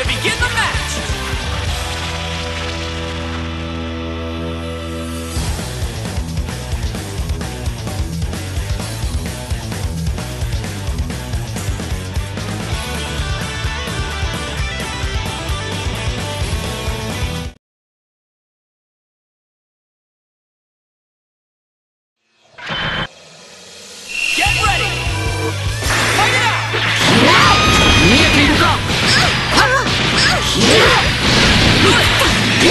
to begin the match! 見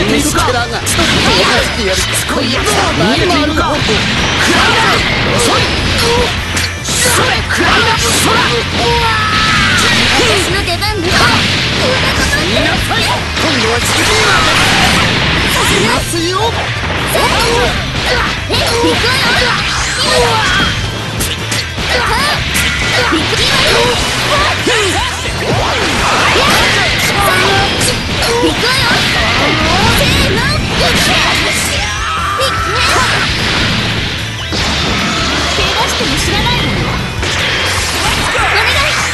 えているかちょっとやるしつこいやつだ見えているかクライダー遅いそれクライダそら私の出番です見なさい今度は次はいますよ。え行くわよ。行くよ。せーの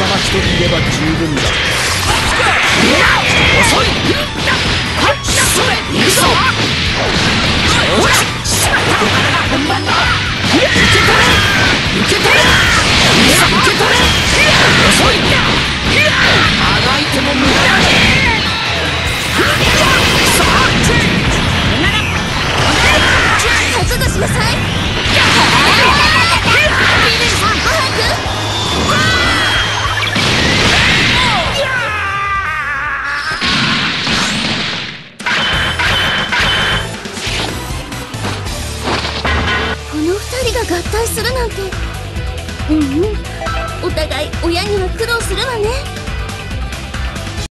俺様一人いれば十分だ。対するなんて。うんうん。お互い親には苦労するわね。